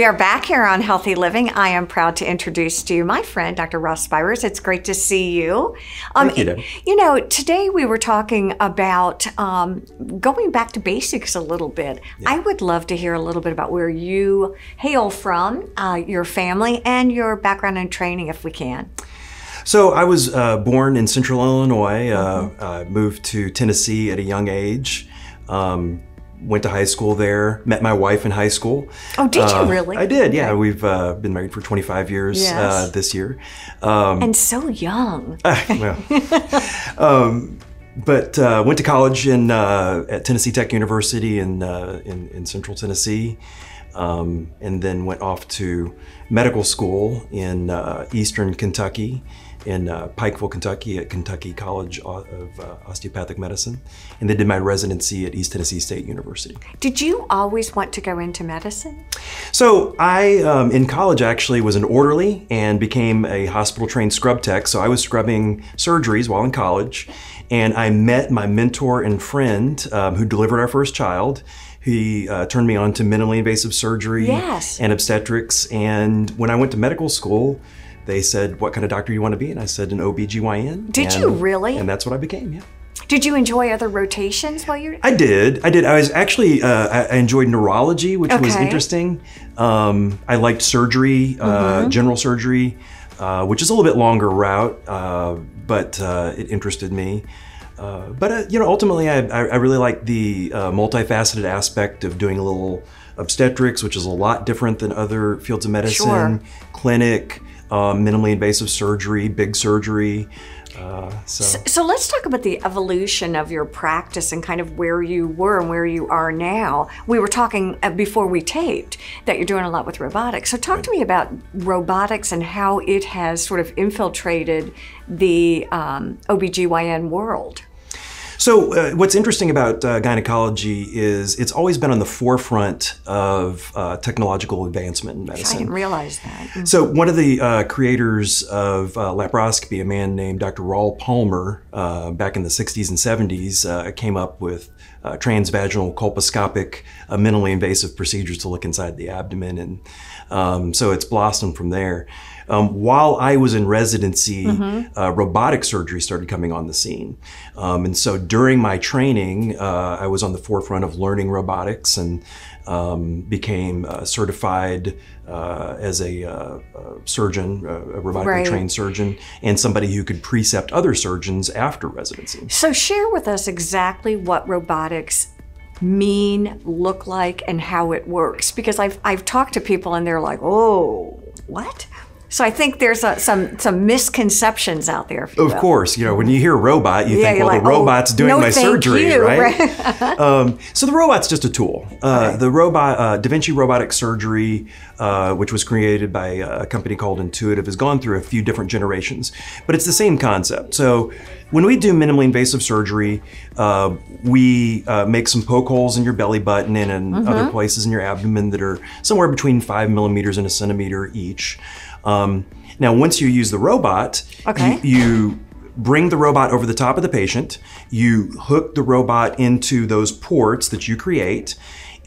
We are back here on Healthy Living. I am proud to introduce to you my friend, Dr. Ross Spires. It's great to see you. Um, Thank you, Deb. You know, today we were talking about um, going back to basics a little bit. Yeah. I would love to hear a little bit about where you hail from, uh, your family, and your background and training, if we can. So I was uh, born in Central Illinois. Uh, mm-hmm. Uh, moved to Tennessee at a young age. Um, went to high school there. Met my wife in high school. Oh, did you uh, really? I did. Yeah, we've uh, been married for 25 years uh, this year. Um, and so young. well, um, but uh, went to college in uh, at Tennessee Tech University in uh, in, in, Central Tennessee, um, and then went off to medical school in Eastern Kentucky in uh, Pikeville, Kentucky at Kentucky College of uh, Osteopathic Medicine, and then did my residency at East Tennessee State University. Did you always want to go into medicine? So I, um, in college, actually was an orderly and became a hospital-trained scrub tech. So I was scrubbing surgeries while in college, and I met my mentor and friend um, who delivered our first child. He uh, turned me on to minimally invasive surgery yes. and obstetrics. And when I went to medical school, they said, What kind of doctor do you want to be? And I said, An OBGYN. Did and, you really? And that's what I became, yeah. Did you enjoy other rotations while you're? I did. I did. I was actually. Uh, I, enjoyed neurology, which okay. was interesting. Um, I liked surgery, uh, mm-hmm. general surgery, uh, which is a little bit longer route, uh, but uh, it interested me. Uh, but you know, ultimately, I, I really like the multifaceted aspect of doing a little obstetrics, which is a lot different than other fields of medicine. Sure. Clinic uh, minimally invasive surgery, big surgery. Uh, so. so. So, let's talk about the evolution of your practice and kind of where you were and where you are now. We were talking uh, before we taped that you're doing a lot with robotics. So, talk right. to me about robotics and how it has sort of infiltrated the um, OBGYN world. So, uh, what's interesting about uh, gynecology is it's always been on the forefront of uh, technological advancement in medicine. I didn't realize that. Mm-hmm. So, one of the uh, creators of uh, laparoscopy, a man named Dr. Raoul Palmer, uh, back in the 60s and 70s, came up with transvaginal colposcopic, minimally invasive procedures to look inside the abdomen. And um, so, it's blossomed from there. Um, while I was in residency, mm-hmm. uh, robotic surgery started coming on the scene. Um, and so during my training, uh, I was on the forefront of learning robotics and um, became uh, certified uh, as a, uh, surgeon, a robotically right. trained surgeon, and somebody who could precept other surgeons after residency. So, share with us exactly what robotics mean, look like, and how it works. Because I've, I've talked to people and they're like, oh, what? So I think there's a, some some misconceptions out there. of will. course, you know when you hear robot, you yeah, think, well, like, the robot's oh, doing no, my surgery, you, right? um, so the robot's just a tool. Uh. The robot, uh, Da Vinci Robotic Surgery, uh, which was created by a company called Intuitive, has gone through a few different generations, but it's the same concept. So when we do minimally invasive surgery, uh, we uh, make some poke holes in your belly button and in mm-hmm. other places in your abdomen that are somewhere between five millimeters and a centimeter each. Um, now, once you use the robot, okay. you, you bring the robot over the top of the patient, you hook the robot into those ports that you create,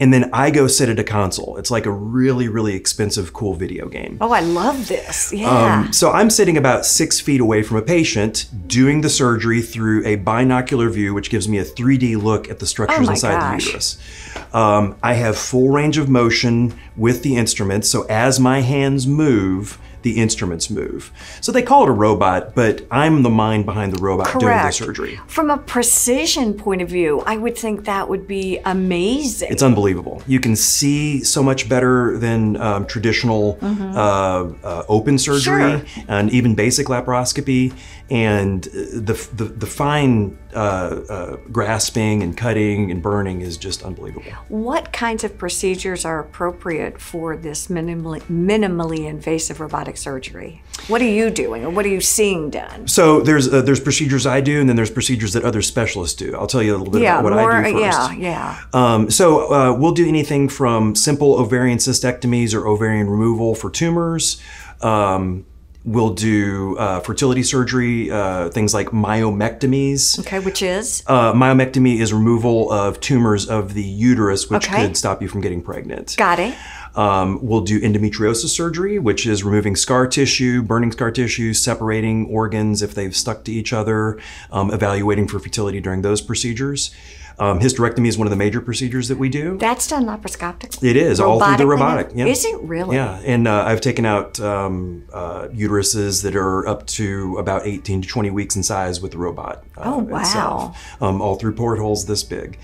and then I go sit at a console. It's like a really, really expensive, cool video game. Oh, I love this. Yeah. Um, so I'm sitting about six feet away from a patient doing the surgery through a binocular view, which gives me a 3D look at the structures oh inside gosh. the uterus. Um, I have full range of motion with the instruments. So as my hands move, the instruments move. So they call it a robot, but I'm the mind behind the robot Correct. doing the surgery. From a precision point of view, I would think that would be amazing. It's unbelievable. You can see so much better than um, traditional mm-hmm. uh, uh, open surgery sure. and even basic laparoscopy. And the, the, the fine uh, uh, grasping and cutting and burning is just unbelievable. What kinds of procedures are appropriate for this minimally, minimally invasive robotic surgery? What are you doing, or what are you seeing done? So there's uh, there's procedures I do, and then there's procedures that other specialists do. I'll tell you a little bit yeah, about what more, I do first. Yeah, yeah. Um, so uh, we'll do anything from simple ovarian cystectomies or ovarian removal for tumors. Um, We'll do uh, fertility surgery, uh, things like myomectomies. Okay, which is? Uh, myomectomy is removal of tumors of the uterus, which Okay. could stop you from getting pregnant. Got it. Um, we'll do endometriosis surgery, which is removing scar tissue, burning scar tissue, separating organs if they've stuck to each other, um, evaluating for fertility during those procedures. Um, hysterectomy is one of the major procedures that we do. That's done laparoscopically. It is all through the robotic. Yeah. Is it really? Yeah, and uh, I've taken out um, uh, uteruses that are up to about 18 to 20 weeks in size with the robot. Uh, Oh, wow. Itself, um, all through portholes this big.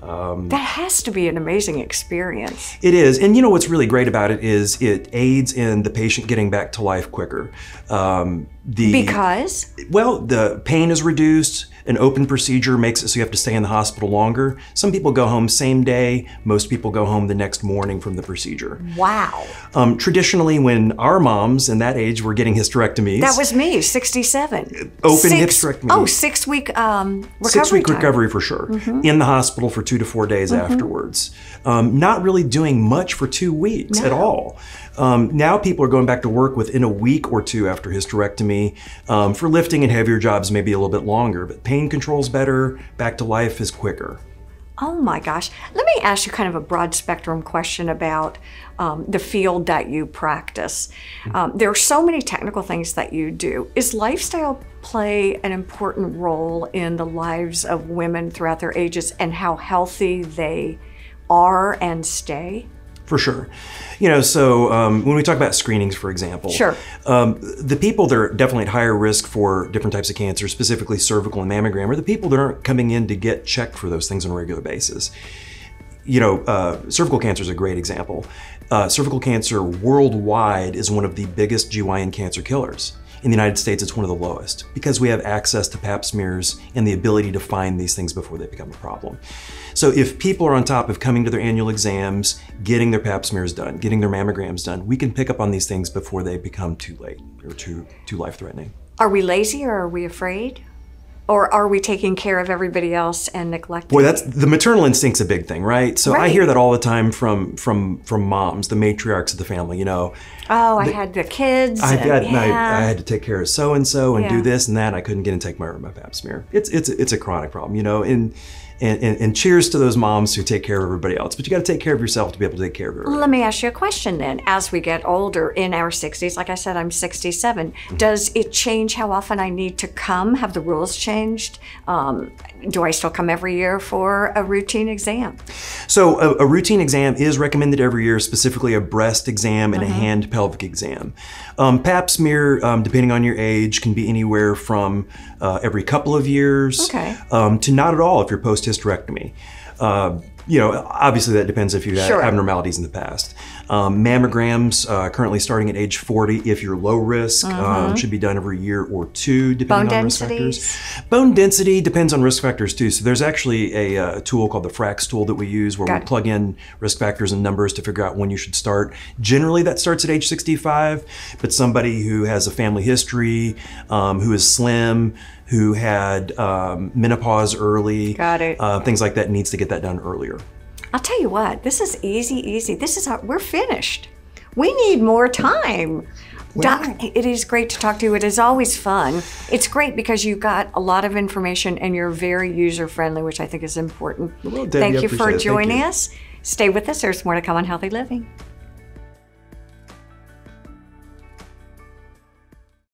That has to be an amazing experience. It is, and you know what's really great about it is it aids in the patient getting back to life quicker. Um, the Because? well, the pain is reduced. An open procedure makes it so you have to stay in the hospital longer. Some people go home same day. Most people go home the next morning from the procedure. Wow. Um, traditionally, when our moms in that age were getting hysterectomies, That was me, 67. Open Six- hysterectomy. Oh, six week um, recovery six week time. Recovery for sure. In the hospital for two to four days afterwards. Um, not really doing much for two weeks at all. Um, now people are going back to work within a week or two after hysterectomy. Um, for lifting and heavier jobs, maybe a little bit longer, but pain control's better. Back to life is quicker. Oh my gosh. Let me ask you kind of a broad spectrum question about um, the field that you practice. Um, there are so many technical things that you do. Is lifestyle play an important role in the lives of women throughout their ages and how healthy they are and stay? For sure. You know, so um, when we talk about screenings, for example, Sure. um, the people that are definitely at higher risk for different types of cancer, specifically cervical and mammogram, are the people that aren't coming in to get checked for those things on a regular basis. You know, uh, cervical cancer is a great example. Uh, cervical cancer worldwide is one of the biggest GYN cancer killers. In the United States, it's one of the lowest because we have access to pap smears and the ability to find these things before they become a problem. So if people are on top of coming to their annual exams, getting their pap smears done, getting their mammograms done, we can pick up on these things before they become too late or too too life-threatening. Are we lazy or are we afraid? Or are we taking care of everybody else and neglecting? Boy, that's the maternal instinct's a big thing, right? So I hear that all the time from from from moms, the matriarchs of the family. You know, oh, I had the kids. I, and- had, I, yeah. I had to take care of so and so and Yeah. do this and that. I couldn't get and take my my pap smear. It's it's it's a chronic problem, you know. And and, and, and cheers to those moms who take care of everybody else, but you got to take care of yourself to be able to take care of everybody. Let me ask you a question then. As we get older in our 60s, like I said, I'm 67, Mm-hmm. does it change how often I need to come? Have the rules changed? Um, do I still come every year for a routine exam? So a, a routine exam is recommended every year, specifically a breast exam and a hand pelvic exam. Um, pap smear, um, depending on your age, can be anywhere from uh, every couple of years Okay. um, to not at all if you're post hysterectomy. Uh, you know, obviously that depends if you had Sure. abnormalities in the past. Um, mammograms, uh, currently starting at age 40, if you're low risk, um, should be done every year or two, depending Bone on risk factors. Bone density depends on risk factors too. So there's actually a, uh, tool called the Frax tool that we use where Got we it. plug in risk factors and numbers to figure out when you should start. Generally, that starts at age 65, but somebody who has a family history, um, who is slim, who had um, menopause early, Got it. Uh, things like that, needs to get that done earlier. I'll tell you what, this is easy, easy. This is how we're finished. We need more time. Doc, it is great to talk to you. It is always fun. It's great because you got a lot of information and you're very user friendly, which I think is important. Well, Debbie, Thank you for appreciate it. Thank joining you. us. Stay with us. There's more to come on Healthy Living.